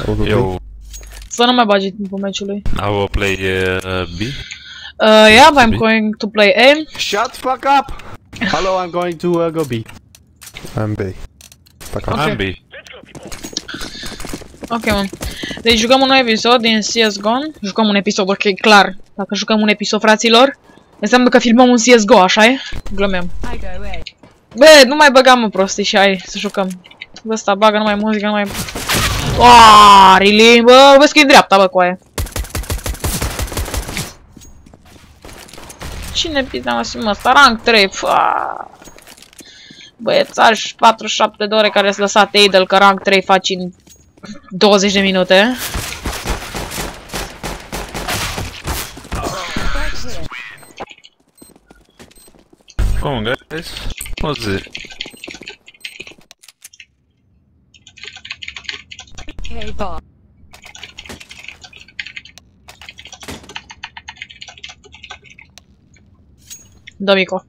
I will go Yo, Să nu mai bagi timpul meciului. I will play uh, B. Uh, yeah, I'm B. going to play A. Shut the fuck up! Hello, I'm going to uh, go B. I'm B. Fuck up. Ok. I'm B. Ok, mă. Deci jucăm un nou episod din CSGO. Jucăm un episod, ok, clar. Dacă jucăm un episod, fraților, înseamnă că filmăm un CSGO, așa e? Glumem. I go A. Bă, nu mai băgam în prostii și hai să jucăm. Bă, ăsta bagă numai muzică, numai... Aaaa, really? Bă, vezi că e dreapta, bă, cu aia. Cine pizda mă mă ăsta? Rank 3, fa. Băiețaș 47 de ore care s-a lăsat idle că rank 3 faci în 20 de minute. Come on, guys. What's it? K bar. Da, mico.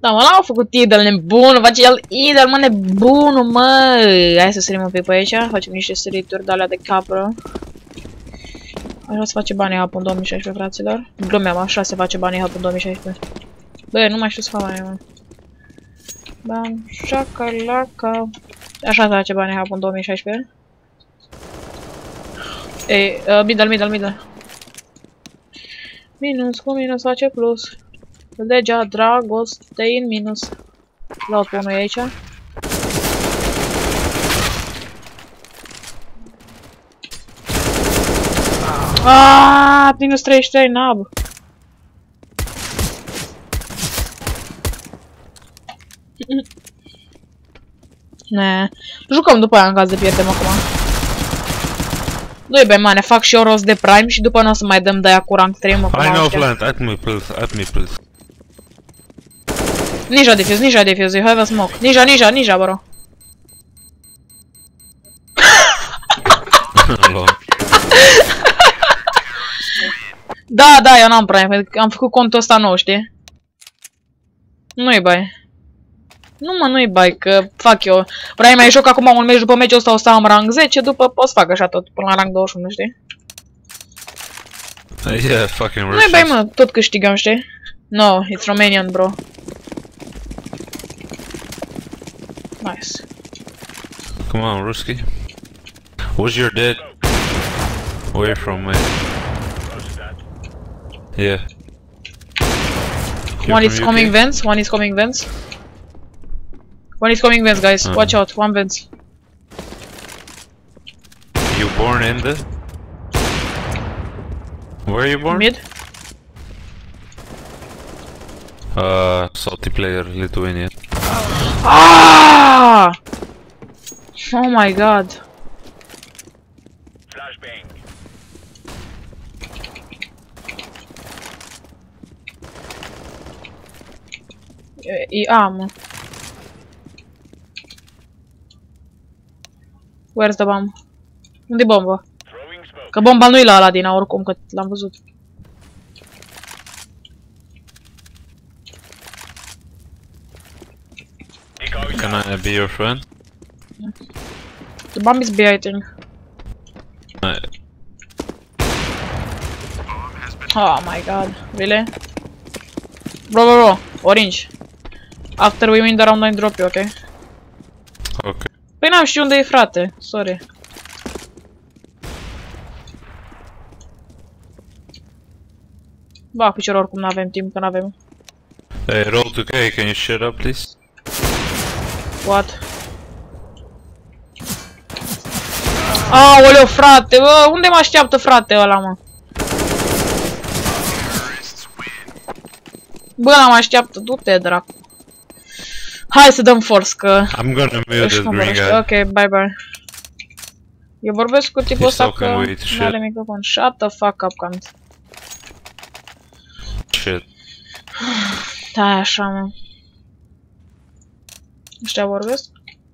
Da, mă, l-au făcut idol nebun, face el idol, mă, nebunul, mă. Hai să sărim un pic pe aici, facem niște sărituri de alea de capră. Așa se face banii hap în 2016, fraților. Glumeam, așa se face banii hap în 2016. Bă, nu mai știu să fac banii, mă. Bam, șacalaca. Așa se face banii hap în 2016. Ei, uh, middle, middle, middle. Minus cu minus face plus. Legea dragostei în minus. Dau pe unul aici. Aaaa, minus 33, nab. Ne. Jucăm după aia în caz de pierdem acum. Nu-i be, mane, fac și eu rost de prime și după nu o să mai dăm de aia cu rank 3, mă, cum I au know ăștia. plant. At me, please. At me, please. Ninja defuse, ninja defuse, you have a smoke. Ninja, ninja, ninja, bro. Lol. Da, da, eu n-am prime, pentru că am făcut contul ăsta nou, știi? Nu-i bai. Nu mă, nu-i bai, că fac eu. Prime mai joc acum un meci, după meciul ăsta o să am rang 10, după pot să fac așa tot, până la rang 21, știi? yeah, fucking Nu-i bai, Russians. mă, tot câștigăm, știi? No, it's Romanian, bro. Nice. Come on, Ruski. Was your dad away from me? Yeah. You're One is from coming UK? vents, one is coming vents. One is coming vents, guys. Uh. Watch out, one vents. You born in the? Where are you born? Mid. Uh, salty player, Lithuania. Ah! Oh my god. E, e A, Where's the bomb? Unde-i bomba? Că bomba nu-i la Aladina, oricum, că l-am văzut. Can I be your friend? The bomb is B, I think. Uh, Oh my god, really? Bro, bro, bro, orange. After we win the round, I drop you, ok? ok. Păi n-am știu unde e, frate. Sorry. Ba, picior, oricum n-avem timp, că n-avem. Hey, roll 2K, can you shut up, please? What? Aoleu, frate, bă, unde mă așteaptă frate ăla, mă? Bă, ăla mă așteaptă, du-te, dracu. Hai să dăm force, că... I'm gonna mute Își the mă green vorbește. guy. Ok, bye bye. Eu vorbesc cu tipul He's ăsta că talking with nu shit. are microfon. Shut the fuck up, cunt. Shit. Da, așa, mă. Ăștia vorbesc?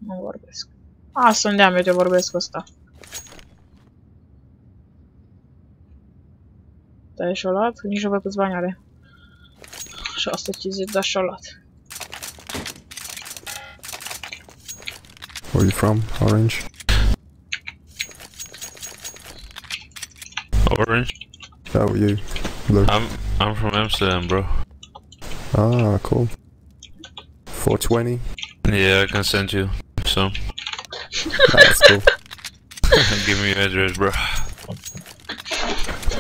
Nu vorbesc. A, sunt de-am, eu te vorbesc cu ăsta. Da, și-o luat? Nici nu văd câți bani are. 650, da, și-o luat. are you from, Orange? Orange? How are you. Blue. I'm, I'm from Amsterdam, bro. Ah, cool. 420? Yeah, I can send you some. Ah, that's cool. Give me your address, bro.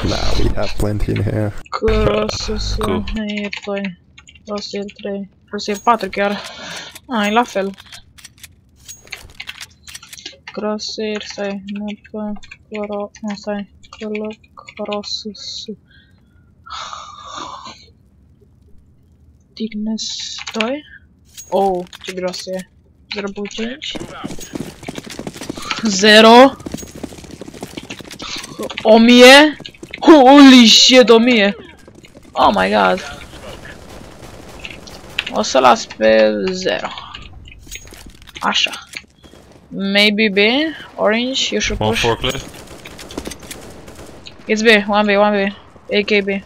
Nah, we have plenty in here. Cool. cool. ei toi. Tosi ei Tosi Patrick jär. Ai, ah, Laffel. Crosshair, stai, nu pe coro, nu stai, colo, cross, Thickness 2. Oh, ce gros e. 0.5. 0. 1000. Holy shit, 1000. Oh my god. O să las pe 0. Așa. Maybe B, orange, you should One push. forklift. It's B, 1B, 1B. AKB.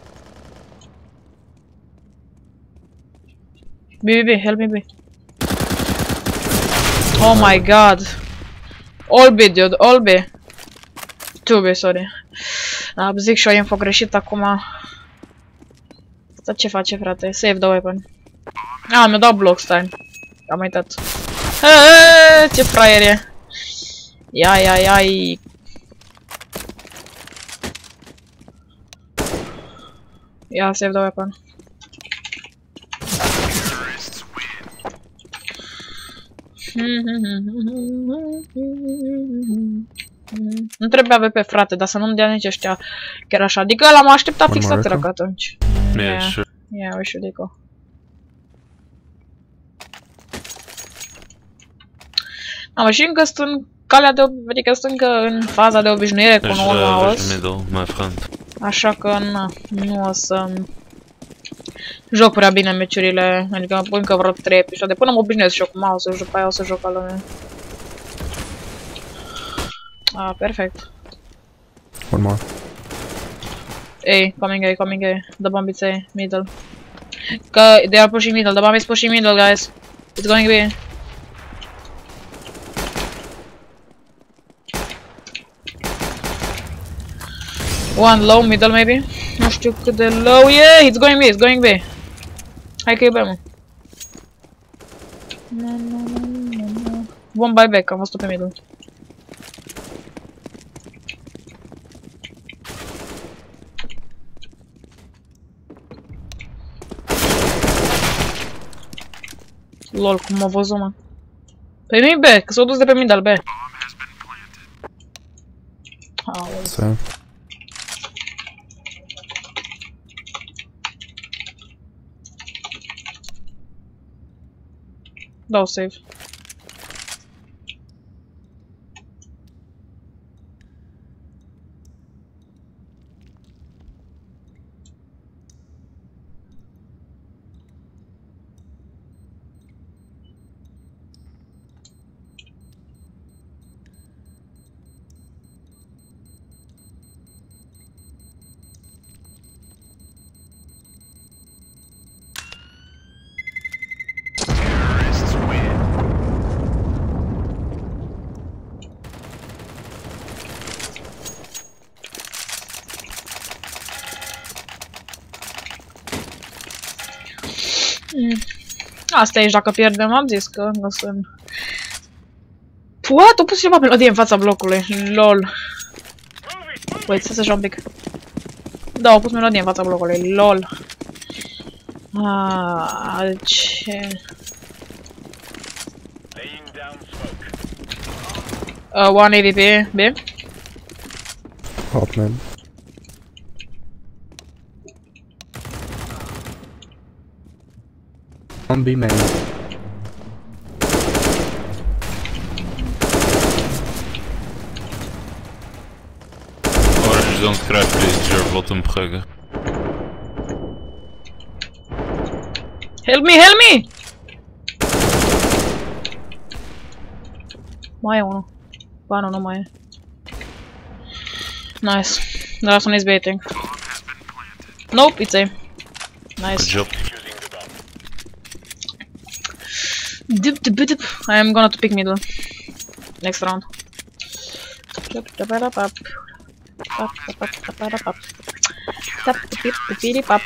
B, B, B, help me B. Oh my god. All B, dude, all B. 2B, sorry. Da, zic și o info greșit acum. Asta ce face, frate? Save the weapon. Ah, mi-a dat block, stai. Am uitat. Eee, ce fraier e. Ia, ia, ia, Ia, save the weapon. Nu trebuie AVP, frate, dar să nu-mi dea nici ăștia chiar așa. Adică ăla m-a așteptat One fix more la echo? track atunci. Yeah, Yeah. sure. Ia, we should go. Am și încă sunt în calea de, ob- adică sunt încă în faza de obișnuire cu There's, noul uh, there's mouse. middle, my friend. Așa că na, nu o să joc prea bine meciurile, adică încă vreo 3 episoade, până mă obișnuiesc și eu cu mouse-ul și după aia o să joc al lumea. Ah, perfect. One more. A, coming A, coming A. The bomb is A, middle. Că they are pushing middle, the bomb is pushing middle, guys. It's going B. One low, middle maybe? Nu știu cât de low e, it's going B, it's going B. Hai că e B, mă. No, no, no, no, no. Vom buy back, am văzut pe middle. Lol, cum m-a văzut, mă. Păi nu-i B, că s-au dus de pe middle B. Aoleu. So, Dau save. Asta e, dacă pierdem, am zis că nu sunt... What? Au pus ceva melodie în fața blocului. LOL. Wait, să se joc un pic. Da, au pus melodie în fața blocului. LOL. Ah, ce... Uh, one AVP, B. hop man. One B main. Orange, don't cry, please. Your bottom bruggen. Help me, help me! Mai e unul. Ba nu, nu mai e. Nice. The last one is baiting. Nope, it's A. Good Nice. job. Pap.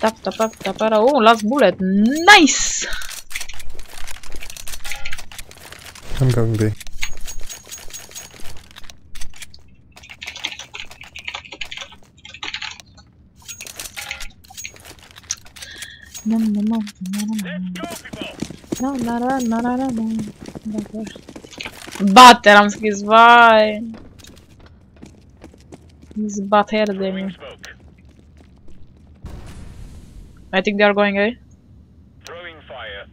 Tap tap tap tap tap. Oh, last bullet. Nice. I'm going B. Nam, nam, nam, nam, nam. Na, na, na, na, na, na, na. Dacă- Bater, am scris, vai. Zbater de mine. I think they are going A. Throwing fire.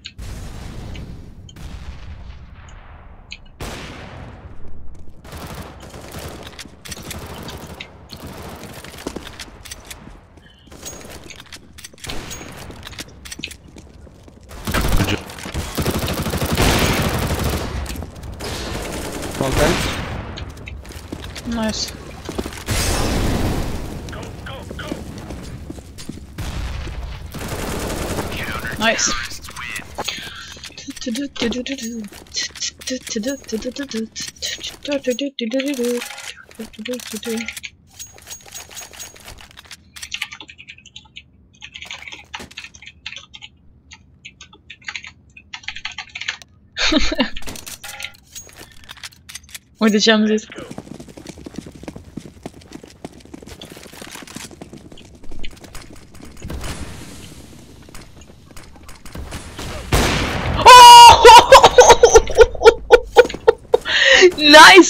Good job. Small fence. Nice. Go, go, go. Nice. Uite ce am zis.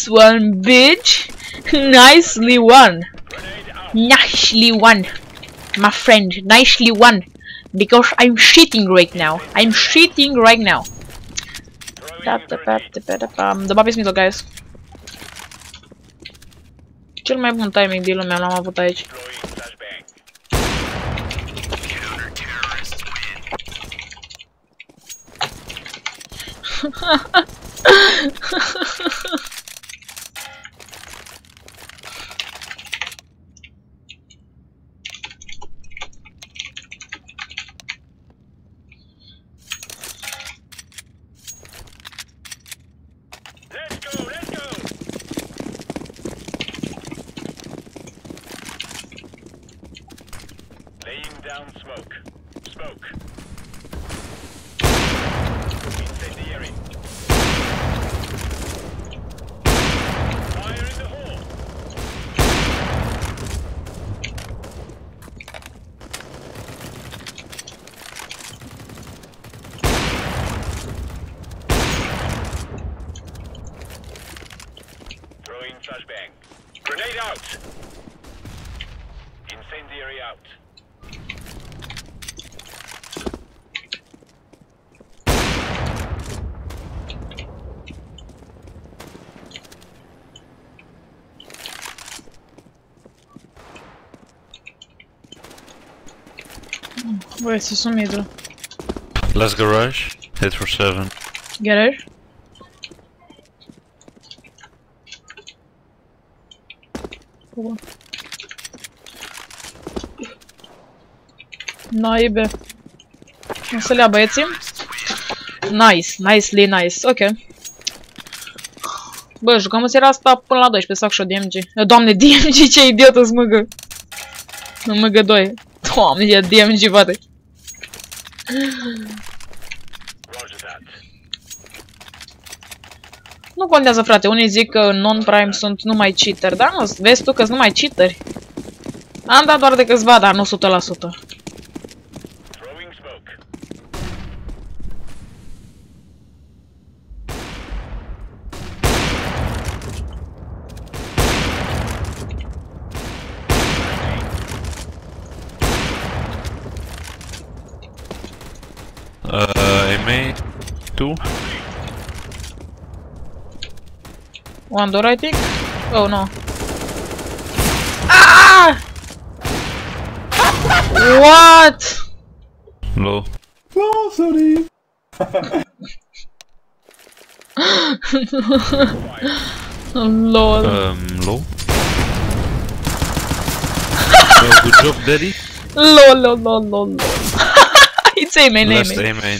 Nice one, bitch. Nicely won. Grenade out. Nicely won. My friend, nicely won. Because I'm shitting right now. I'm shitting right now. Throwing Tap, a tap, grenade. tap, tap, tap, tap. The Bobby Smith, guys. Cel mai bun timing din lumea l-am avut aici. Smoke. Smoke. Băi, să sunt middle. Last garage. Hit for seven. Get her? Bun. Naibe. O să le ia băieții. Nice, nicely nice, ok. Bă, jucăm în seria asta până la 12, sac și o DMG. Eh, Doamne, DMG, ce idiot îți măgă. În MG2. Doamne, e DMG, poate. Roger that. Nu contează, frate. Unii zic că non-prime sunt numai cheater, dar nu, vezi tu că sunt numai cheateri. Am dat doar de câțiva, dar nu 100%. Two. One door, I think. Oh, no. Ah! What? Low. No, sorry. Lol. Um, low. Uh, good job, Daddy. Lol, lol, lol, lol, lol. It's a main Last name. A main.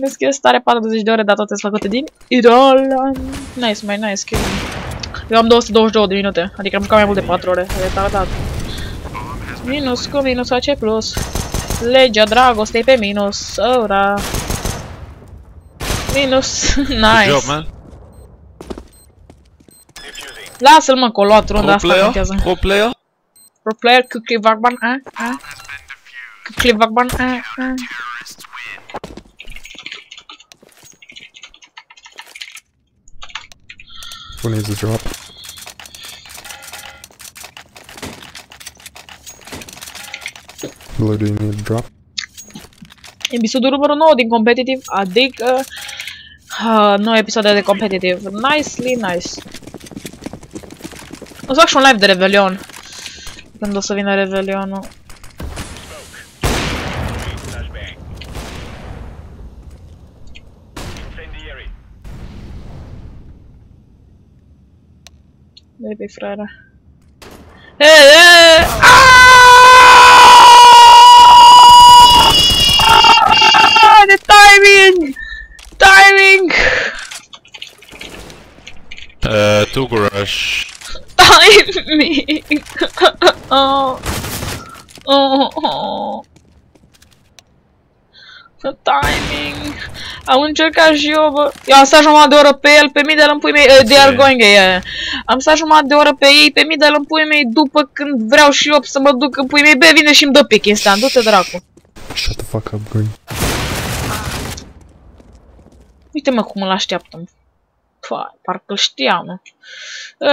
Vezi că stare 40 de ore, dar toate sunt făcute din idol. Nice, mai nice, kill. Eu am 222 de minute, adică am jucat mai mult de 4 ore, e retardat. Minus cu minus face plus. Legea dragostei pe minus, ora. Minus, Good nice. job, man. Defusing. Lasă-l mă, că o luat runda Pro asta player? contează. Pro player? Pro player, Kukli Vagban, a? A? Kukli Vagban, a? A? Who needs a drop? Blue, do you need a drop? Episodul numărul 9 din competitiv, adică uh, 9 episoade de competitiv. Nicely nice. O să fac și un live de Revelion. Când o să vină Revelionul. Baby frere. Hey, hey! Ah! The timing! Timing! Uh, two garage. Timing! oh. Oh. Oh. The timing! Am încercat și eu, bă. Eu am stat jumătate de oră pe el, pe middle în pui mei, uh, they are Ce? going, yeah, yeah. Am stat jumătate de oră pe ei, pe middle în pui mei, după când vreau și eu să mă duc în pui mei, be, vine și-mi dă pic instant, du-te dracu. Shut the fuck up, Green. Uite mă cum îl așteaptă. Pua, parcă-l știam, mă.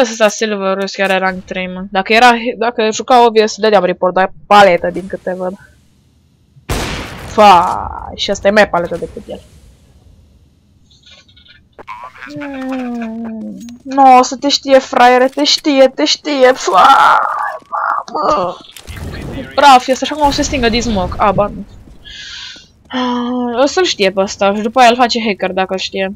Ăsta Silver Rus chiar era rank 3, mă. Dacă era, dacă juca obvious, dădeam report, dar e paletă din câte văd. Fa, și asta e mai paletă decât el. Mm, No, o să te știe, fraiere, te știe, te știe, fa, mamă. Praf, este așa cum o să stingă din smoke. A, ba nu. Ah, O să-l știe pe ăsta și după aia îl face hacker dacă îl știe.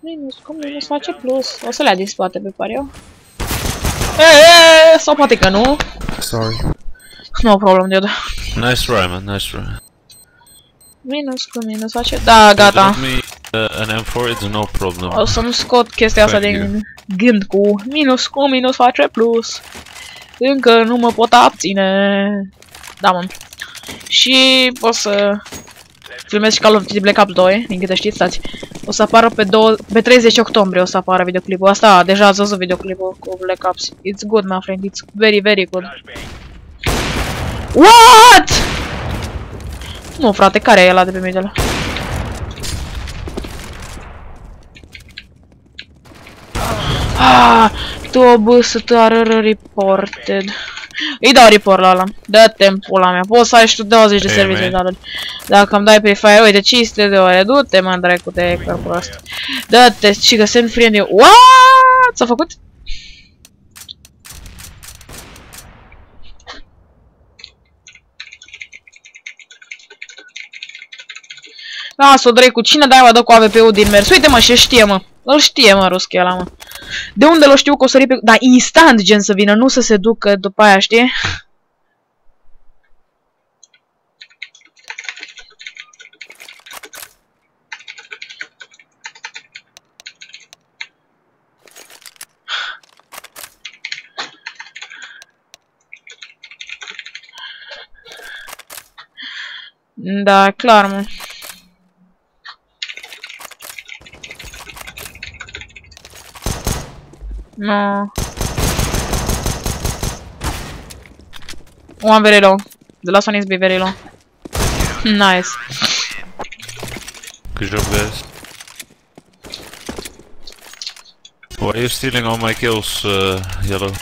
Minus, cum minus face plus? O să le ia din spate pe pariu. Eee, sau poate că nu. Sorry. No problem, dude. Nice try, man. Nice try. Minus cu minus face... Da, gata. Drop me uh, an M4, it's no problem. O să-mi scot chestia asta Thank you. din gând cu minus cu minus face plus. Încă nu mă pot abține. Da, mă. Și o să filmez și Call of Duty Black Ops 2, din câte știți, stați. O să apară pe, două, pe 30 octombrie, o să apară videoclipul. Asta, deja ați văzut videoclipul cu Black Ops. It's good, my friend, it's very, very good. Flashbang. What? Nu, frate, care e ăla de pe middle? Ah, tu băsă, tu arără reported. Îi dau report la ăla. Dă-te în pula mea. Poți să ai și tu 20 de Hey, servicii man. de Dacă îmi dai pe fire, uite, 500 de ore. Du-te, mă, dracu, de pe prost. Dă-te, și că sunt friend eu. What? S-a făcut? Lasă-o, dracu, cine de-aia mă dă cu AVP-ul din mers? Uite mă, și știe mă. Îl știe mă, ruschi ăla mă. De unde l știu că o să pe... Dar instant gen să vină, nu să se ducă după aia, știi? Da, clar, mă. No. One very low. The last one is be very low. Nice. Good job, guys. Why are you stealing all my kills, uh, Yellow?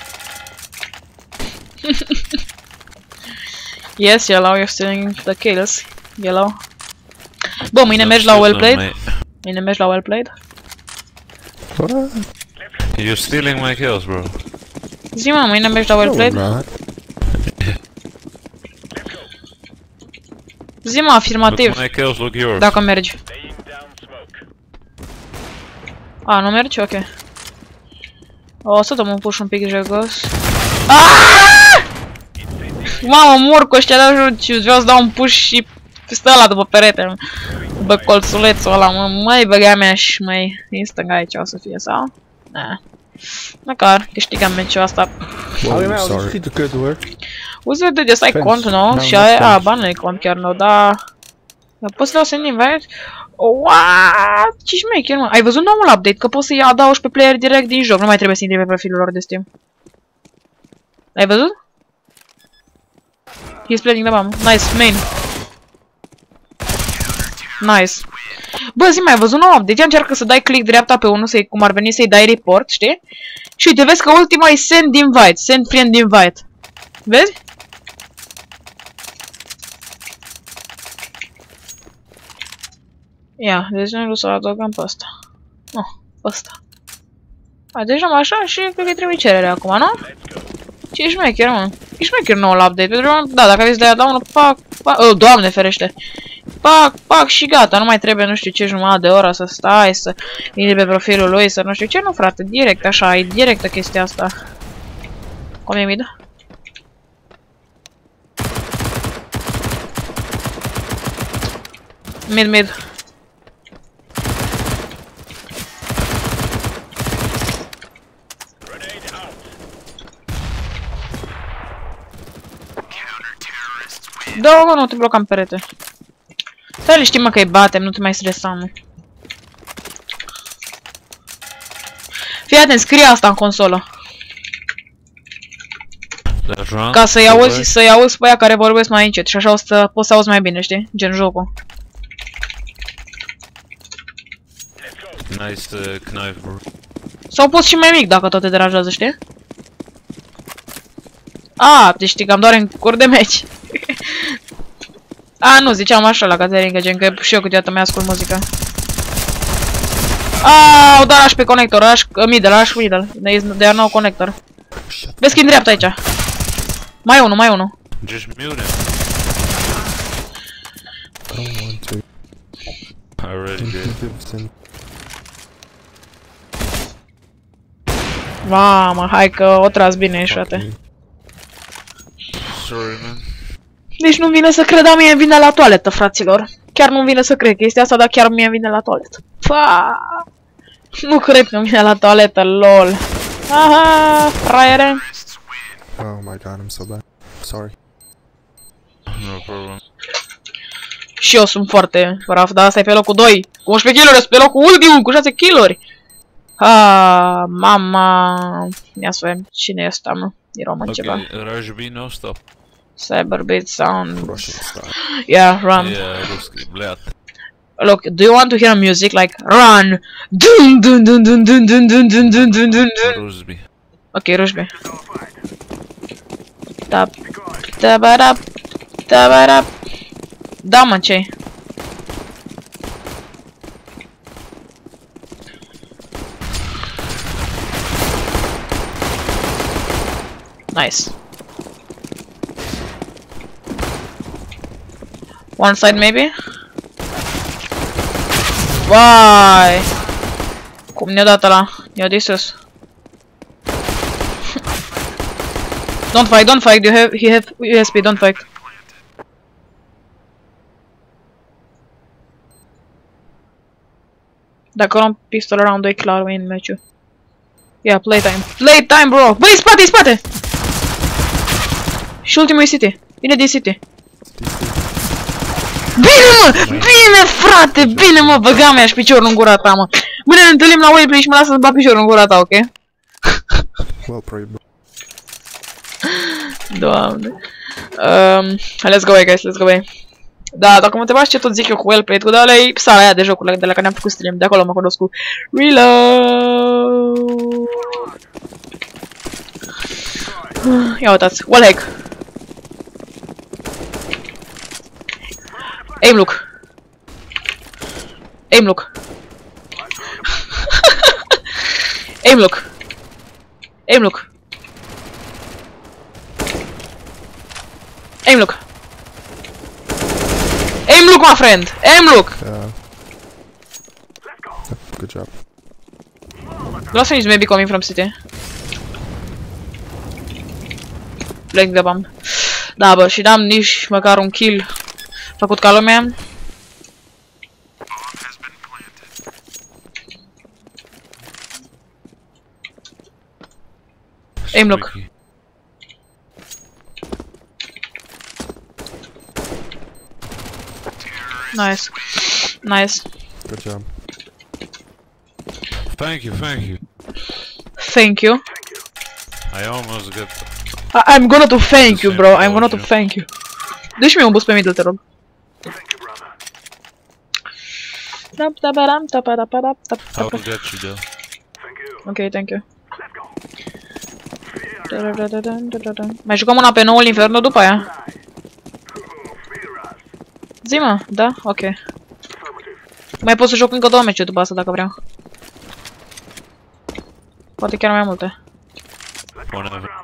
Yes, yellow, you're stealing the kills. Yellow. Bă, mâine mergi la Shoot well played? mate. Mâine mergi la well played? What? You're stealing my kills, bro. Zi mă, mâine mergi la well No, we're played? not. Zi mă, Look afirmativ. my kills, look yours. Dacă mergi. Laying down smoke. A, nu mergi? Ok. O să dăm un push un pic jegos. Aaaa! Mamă, mor cu ăștia de ajut și vreau să dau un push și stă ăla după perete. Bă, colțulețul ăla, mă, măi, băga mea și mai instant aici o să fie, sau? Da. Măcar, câștigam meciul asta. Wow, Ali, man, I'll sorry. just feed the good word. Uzi, de de stai Fence. cont, nu? Da, Și da, ai, a, fence. ba nu e cont chiar nu, dar... Dar poți să dau send invite? What? Ce șmecher, mă? Ai văzut noul update? Că poți să-i adaugi pe player direct din joc, nu mai trebuie să intri pe profilul lor de Steam. Ai văzut? He's playing the bomb. Nice, main. Nice. Bă, zi mai ai văzut nou update? Ia încearcă să dai click dreapta pe unul, să cum ar veni să-i dai report, știi? Și uite, vezi că ultima e send invite, send friend invite. Vezi? Ia, deci noi nu să adăugăm pe ăsta. Nu, pe ăsta. A, deci am așa și cred că trebuie cerere acum, nu? Ce ești șmecher, mă? Ești șmecher noul update. Pentru că, da, dacă aveți de aia, dau unul, pac, pac, oh, doamne ferește. Pac, pac și gata, nu mai trebuie nu știu ce jumătate de oră să stai, să intri pe profilul lui, să nu știu ce, nu frate, direct așa, e directă chestia asta. Cum e mid? Mid, mid. Grenade out. Da, mă, nu te blocam perete. Stai le știm, mă, că îi batem, nu te mai stresa, mă. Fii atent, scrie asta în consolă. That's wrong. Ca să-i auzi, să-i auzi pe aia care vorbesc mai încet și așa o să poți să auzi mai bine, știi? Gen jocul. Nice uh, knife, bro. Sau poți și mai mic dacă tot te deranjează, știi? A, deci știi că am doar în cur de meci. A, nu, ziceam așa la Caterin, că gen că și eu câteodată mai ascult muzică. A, o dar aș pe conector, aș middle, aș middle. There is there are no connector. Vezi că în dreapta aici. Mai unul, mai unul. Just mute him. I don't want to. I already did. Gibson. Mamă, hai că o tras bine ești, Fuck frate. me. Sorry, man. Deci nu vine să cred, dar mie îmi vine la toaletă, fraților. Chiar nu vine să cred chestia asta, dar chiar mie îmi vine la toaletă. Fa! Nu cred că îmi vine la toaletă, lol. Aha, fraiere. Oh my god, I'm so bad. Sorry. No problem. Și eu sunt foarte praf, dar asta e pe locul 2. Cu 11 kg, sunt pe locul ultimul, cu 6 kg. Ah, mama. Ia să vedem cine este, mă. E român ceva. Okay, Raj B, no stop. Cyberbit sound. Russian style. yeah, run. Yeah, Ruski, blad. Look, do you want to hear music like run? Dun dun dun dun dun dun dun dun dun dun dun dun. Rusby. Okay, Rusby. Tap. Tabarap. Tabarap. Da, mă, ce Nice. One side maybe? Vai! Cum ne-a dat ăla? Ne-a distrus. Don't fight, don't fight, you have, he have USP, don't fight. Dacă luăm pistol round 2 clar win meciul. Yeah, playtime. Playtime, bro! Băi, spate, spate! Și ultimul e City. Vine din City. Bine, mă! Bine, frate! Bine, mă! Băga mea și piciorul în gura ta, mă! Mâine ne întâlnim la wayplay și mă lasă să bat piciorul în gura ta, ok? Well played, bro. Doamne. Um, let's go away, guys, let's go away. Da, dacă mă întrebați ce tot zic eu cu well played, cu de alea e sala aia de jocurile de la care am făcut stream, de acolo mă cunosc cu Reload. Ia uitați, wall Eén blok. Eén blok. Eén blok. Eén blok. Eén blok. Eén blok, my friend. Eén blok. Yeah. Good job. The last one is maybe coming from city. Like the bomb. Да, бо, ще дам ниш, макар он kill. Fuck with color, man. Aim look. Nice. Nice. Good job. Thank you, thank you. Thank you. I almost got... I am gonna to thank you, bro. I'm gonna to thank you. Deixa-me um boost pra mim, Deltarog. Și tap. will get you though. Ok, thank you. Da-da-da-da-da-da-da. Mai jucăm una pe noul Inferno după aia? Zi mă, da? Ok. Mai pot să joc încă două meciuri după asta dacă vreau. Poate chiar mai multe. Whenever.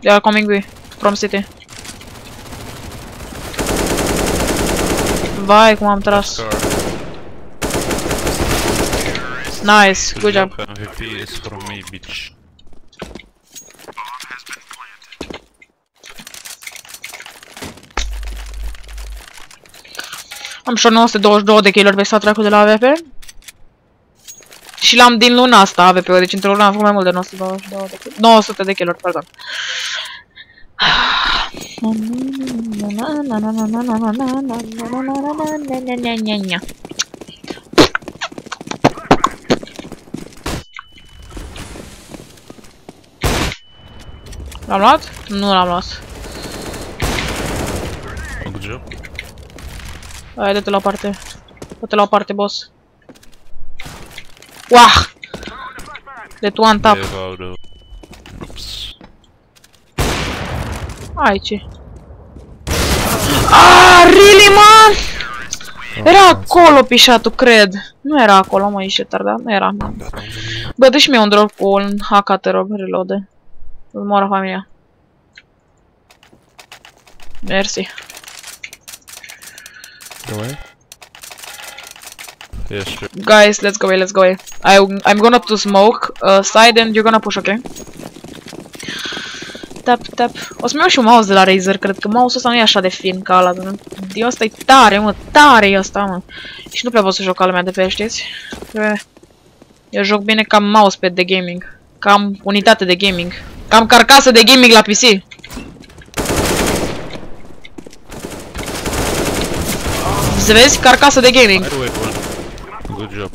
They are coming with from city. Vai, cum am tras. Scar. Nice, good job. MVP is from me, bitch. Am și 922 de kill pe satracul de la AVP. Și l-am din luna asta AVP-ul, deci într-o lună am făcut mai mult de 922 de kill. 900 de kill pardon. L-am luat? Nu l-am luat. Good job. Hai, dă-te la o parte. Dă-te la o parte, boss. Wah! De tu on top. Aici. Ah, really, man? Era acolo pișatul, cred. Nu era acolo, mă, ești tardat. Nu era. Bă, dă-și mie un drop cu un HK, te rog, reloade. Îl moară familia. Mersi. Go away. Yeah, sure. Guys, let's go away, let's go away. I, I'm gonna to smoke uh, side and you're gonna push, ok? Tap, tap. O să-mi iau și un mouse de la Razer, cred că mouse-ul ăsta nu e așa de fin ca ăla. Eu ăsta e tare, mă, tare e ăsta, mă. Și nu prea pot să joc ca lumea de pe el, știți? Eu, eu joc bine cam mousepad de gaming. Cam unitate de gaming. Cam carcasă de gaming la PC. Să vezi? Carcasă de gaming. By the way, one. Good job.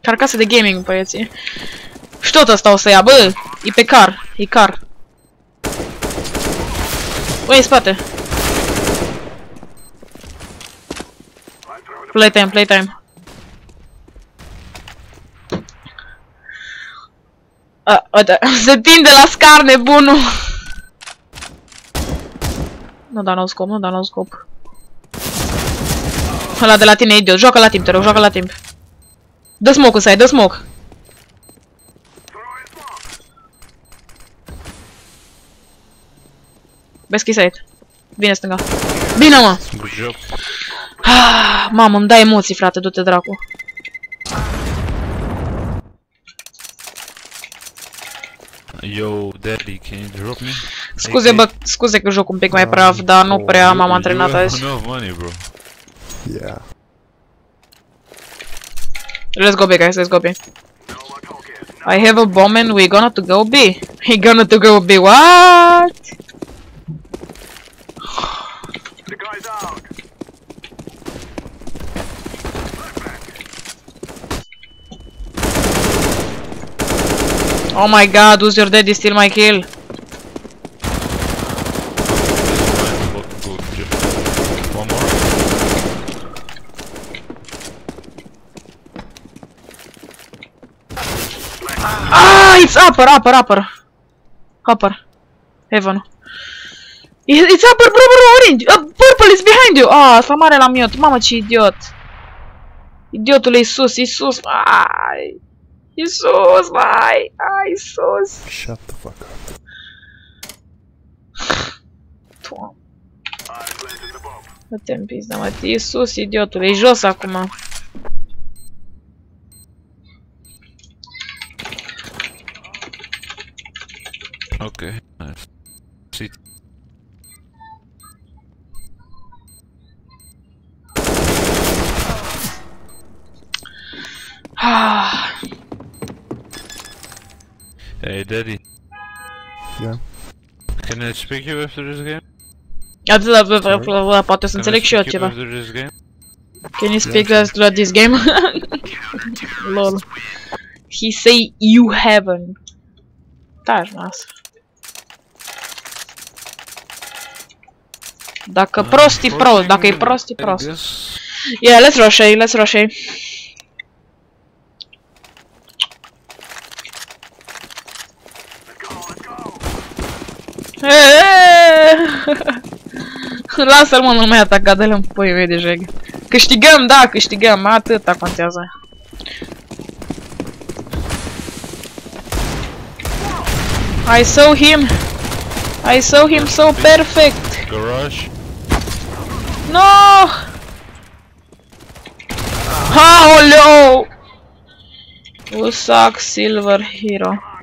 Carcasă de gaming, băieții. Și tot asta o să ia, bă! E pe car, e car. Băi, în spate. Playtime, playtime. A, uite, se tinde la scar nebunul. Nu da nou scop, nu da nou scop. Ăla de la tine, idiot. Joacă la timp, te rog, joacă la timp. Dă smoke-ul să ai, dă smoke. Vezi că site. Vine stânga. Bine, mă! Good job. Ah, mamă, îmi dai emoții, frate, du-te dracu. Yo, daddy, can you drop me? Scuze, AK? bă, scuze că joc un pic mai praf, dar nu prea m-am antrenat you have azi. enough money, bro. Yeah. Let's go B, guys, let's go B. I have a bomb and we're gonna to go B. We're gonna to go B, what? The guy's out. Oh my god, who's your daddy steal my kill? Good job. One more. Ah, it's upper, upper, upper. Upper. Heaven. I- It's upper, bro, bro, orange. Uh, purple is behind you. Ah, asta mare la mute. Mamă, ce idiot. Idiotul e sus, e sus. Ai. E sus, mai. Ai, e sus. Shut the fuck up. Doamne. Dă-te în pizda, mă. E sus, idiotul. E jos acum. Okay, nice. See. Ah, Hey, Daddy. Yeah. Can I speak you after this game? atât de poate să Can înțeleg Și și eu speak you ceva. after this game? Can you speak us to this game? Lol. He say you haven't. Taci, nas. Dacă prost e prost, dacă e prost e I prost. guess. Yeah, let's rush A, let's rush A. Lasă-l mă, nu mai ataca, dă-l în puii mei de jeg. Câștigăm, da, câștigăm, atâta contează. I saw him. I saw him so perfect. Garage. No! Aoleu! You suck, silver hero.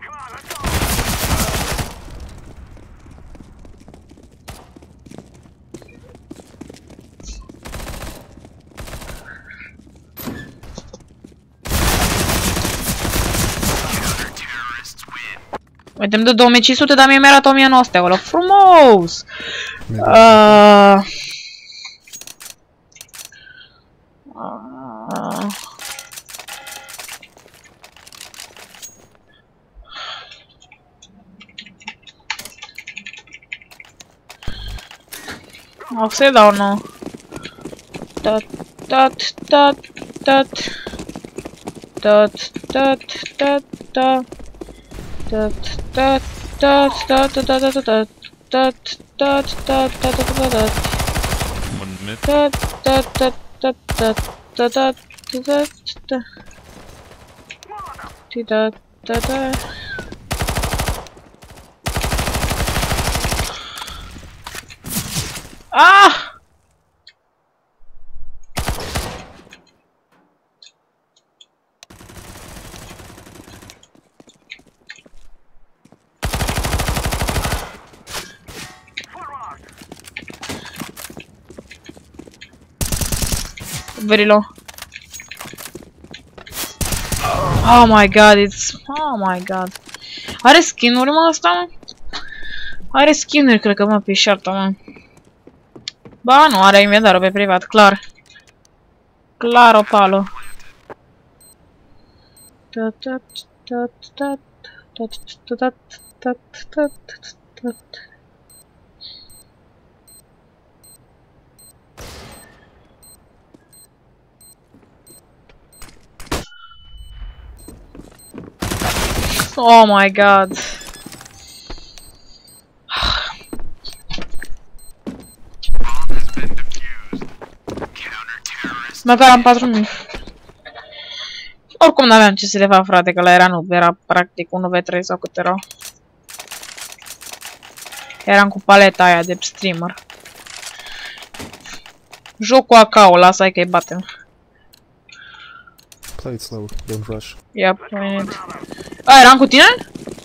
Îmi dă 2500, dar mie mi-a arată 1900 acolo. Frumos! Uh, o să-i dau nu. Tot, tot, tot, tot. Tot, tot, tot, tot. Tot, tot, tot, tot, tot, tot, tot, tot. Tot, tot, tot, tot, tot, tot, tot. One mid. Tot, tot, tot, tot, tot, tot, tot, tot, tot, tot. Ti da, da, da. Ah! Very low. Oh my god, it's... Oh my god. Are skin-uri mă asta, mă? Are skin-uri, cred că mă, pe șartă, mă. Ba, nu, are inventarul pe privat, clar. Clar o palo. Tot, tot, tot, tot, tot, tot, tot, tot, tot, tot, Oh my god. Măcar am 4000. Oricum n-aveam ce să le fac, frate, că la era nu, era practic 1v3 sau cât erau. Eram cu paleta aia de streamer. Joc cu AK-ul, lasă-i că-i batem. Play it slow, don't rush. Ia, minute. A, eram cu tine?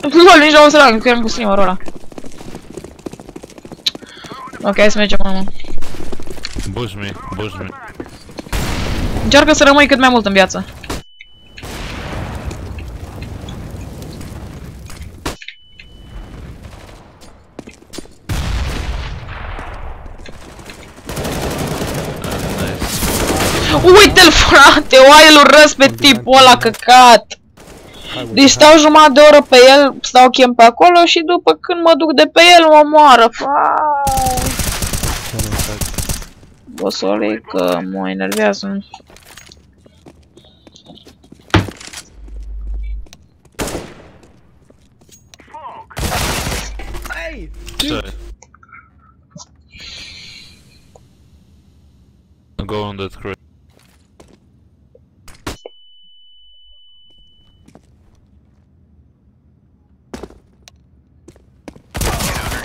Lol, nici nu o să l-am, că eram cu streamerul ăla. Ok, hai să mergem, mamă. Boost me. Boost me. Încearcă să rămâi cât mai mult în viață. Uite-l, frate, oaielul răs pe tipul ăla căcat. I would Deci stau jumătate de oră pe el, stau chem pe acolo și după când mă duc de pe el mă moară. Fai. have one inside. Bosole că mă enervează. Hey! Sorry. I'll go on that crate.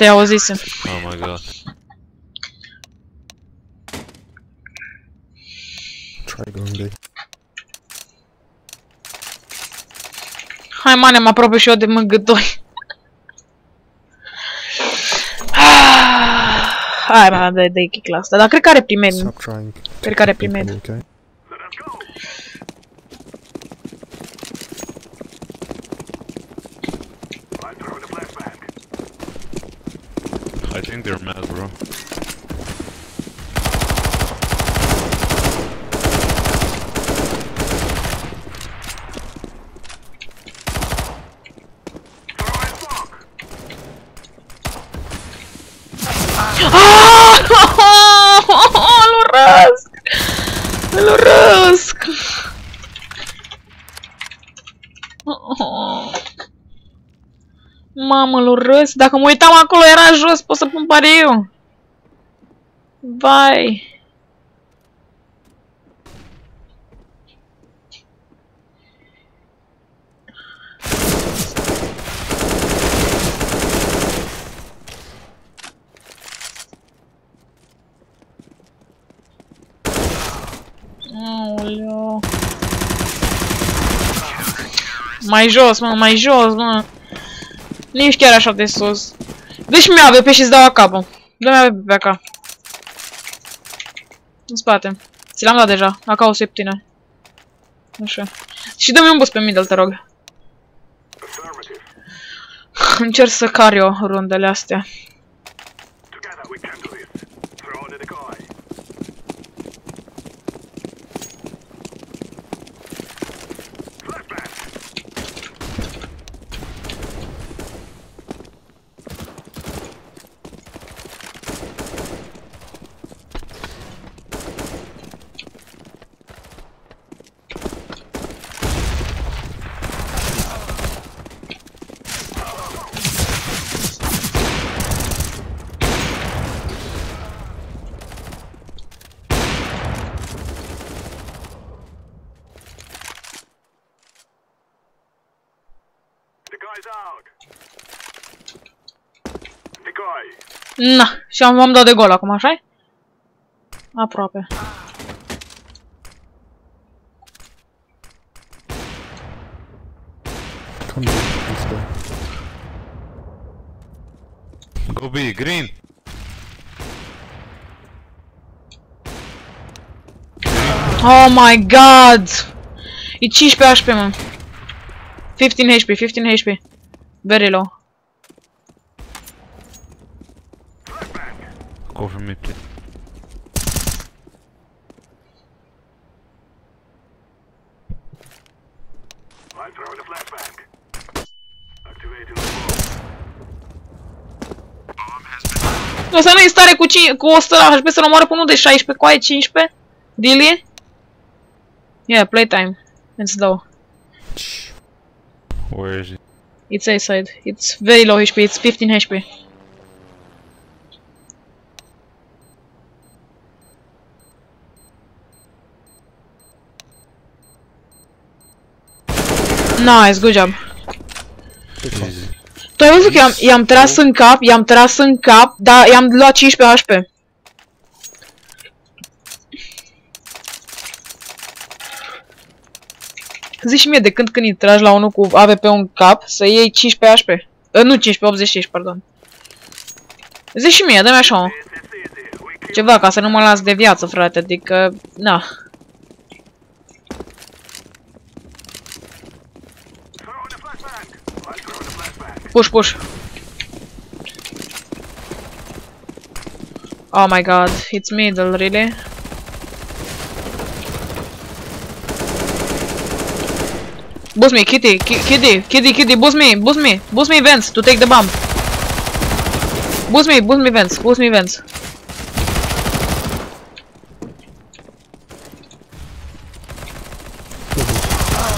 Te auzisem. Oh my god. Try going B. Hai mane, mă apropie și eu de MG2. Hai mă, de, de kick la asta. Dar cred că are primed. Stop trying. Cred că are Think primed. I'm Okay. think they're mad, bro. ¡Ah! ¡Lo ras! ¡Lo ras! Mamă, îl urăsc. Dacă mă uitam acolo, era jos, pot să pun pariu. Vai. Aoleu. Mai jos, mă, mai jos, mă. Nici chiar așa de sus. Deci mi-a AVP și-ți dau capul. Dă-mi AVP pe acá. În spate. Ți l-am dat deja. Acá o septine. Așa. Și dă-mi un bus pe middle, te rog. Affirmative. Încerc să car eu rundele astea. Together we can do this. Throw in the guy. Flashbang. The guy's out. The guy. Na, și am, am dat de gol acum, așa Aproape. Come this way. Go B, green. Oh my god! E 15 HP, mă. 15 HP, 15 HP. Very low. E stare cu, 5, cu 100 la HP să-l omoară pe unul de 16, cu aia 15? Dilly? Yeah, playtime. Let's go. Where is he? It's A side. It's very low HP, it's 15 HP. Nice, good job. Easy. Tu ai văzut că i-am, i-am tras în cap, i-am tras în cap, dar i-am luat 15 HP. Zici și mie de când când îi tragi la unul cu AVP în cap să iei 15 HP. Uh, nu 15, 85, pardon. Zici și mie, dă-mi așa o. It's easy. We keep Ceva ca să nu mă las de viață, frate, adică, na. Push, push. Oh my god, it's middle, really? Boost me, kitty, ki kitty, kitty, kitty, boost me, boost me, boost me vents to take the bomb. Boost me, boost me vents, boost me vents.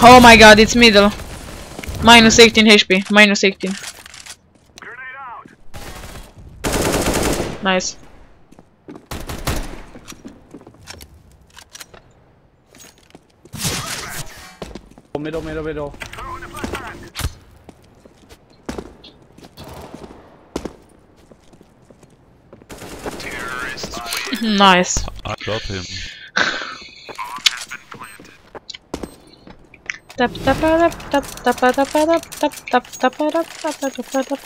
Oh my god, it's middle. Minus 18 HP, minus 18. Grenade out. Nice. Oh, middle, middle, middle. Throwing a flashbang. Nice. I got him. Tap tap tap tap tap tap tap tap tap tap tap tap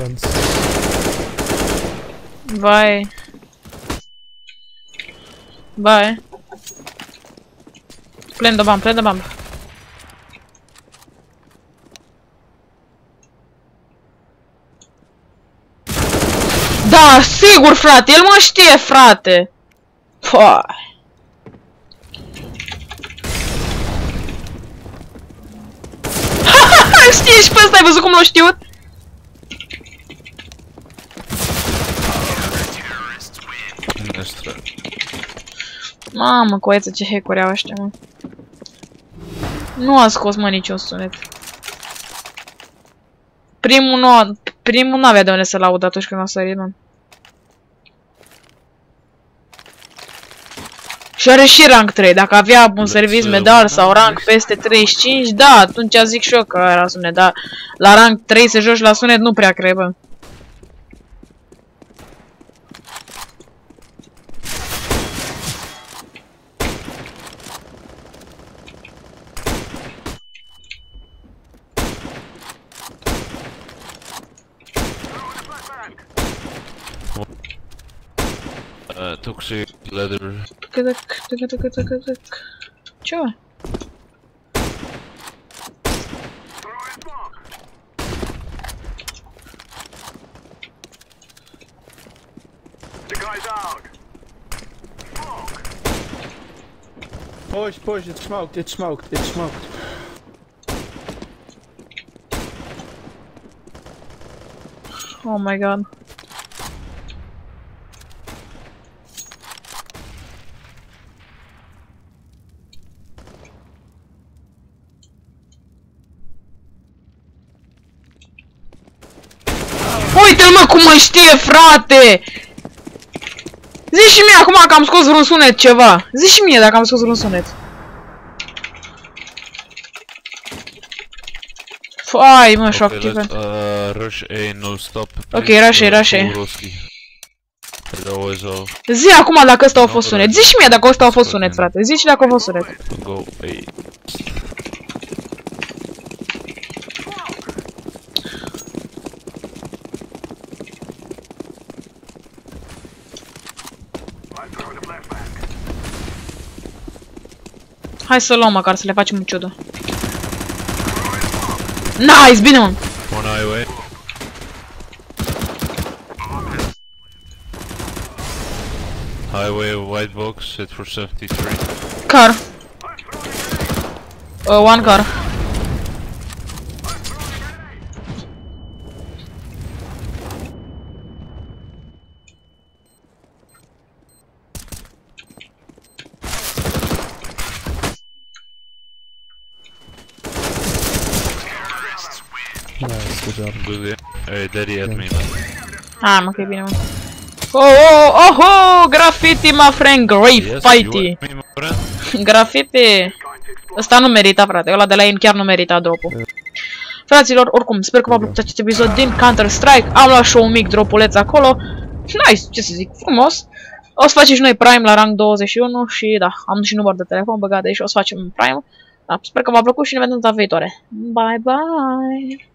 Jans. Vai. Vai. Plen de bani, plen de bani. Da, sigur, frate, el mă știe, frate. Păi. Știi și pe ăsta, ai văzut cum l-a știut? Mamă, coeță, ce hack-uri au ăștia, mă. Nu a scos, mă, niciun sunet. Primul nu, a- primul nu avea de unde să-l aud atunci când a sărit, mă. Și are și rank 3. Dacă avea un Let's, service uh, medal sau one rank peste 35, da, atunci zic și eu că era sunet, dar la rank 3 să joci la sunet nu prea cred, bă. Uh, toxic leather. Tăcătăc, tăcătăc, tăcătăc. Ce? mă? Throwing smoke. The guy's out. Smoke. Push, push, it's smoked, it's smoked, it's smoked. Oh my god. Uite-l mă cum mă știe, frate! Zi și mie acum că am scos vreun sunet ceva. Zi și mie dacă am scos vreun sunet. Fai, mă, și Okay, active. let's uh, rush A non-stop. Ok, please. rush A, Uh, rush A. full Ruski. It always all. Zi acum dacă ăsta a fost sunet. Zi și mie dacă ăsta a fost sunet, frate. Zi și dacă a fost sunet. Go A. Hai să luăm măcar să le facem un ciudă. Nice, bine mă. One highway. Highway white box, hit for 73. Car. Uh, one car. Nice, good job. Good yeah. Hey, daddy at me, man. Ah, mă, că e bine, mă. Oh, oh, oh, oh, graffiti, my friend, great Yes, you fighty. at me, my friend. Graffiti. Going to explode. Ăsta nu merita, frate. Ăla de la el chiar nu merita drop-ul. Fraților, oricum, sper că v-a plăcut acest episod din Counter-Strike. Am luat și un mic dropuleț acolo. Nice, ce să zic, frumos. O să facem și noi Prime la rang 21 și da, am și număr de telefon băgat de aici, o să facem Prime. Da, sper că v-a plăcut și ne vedem data viitoare. Bye bye!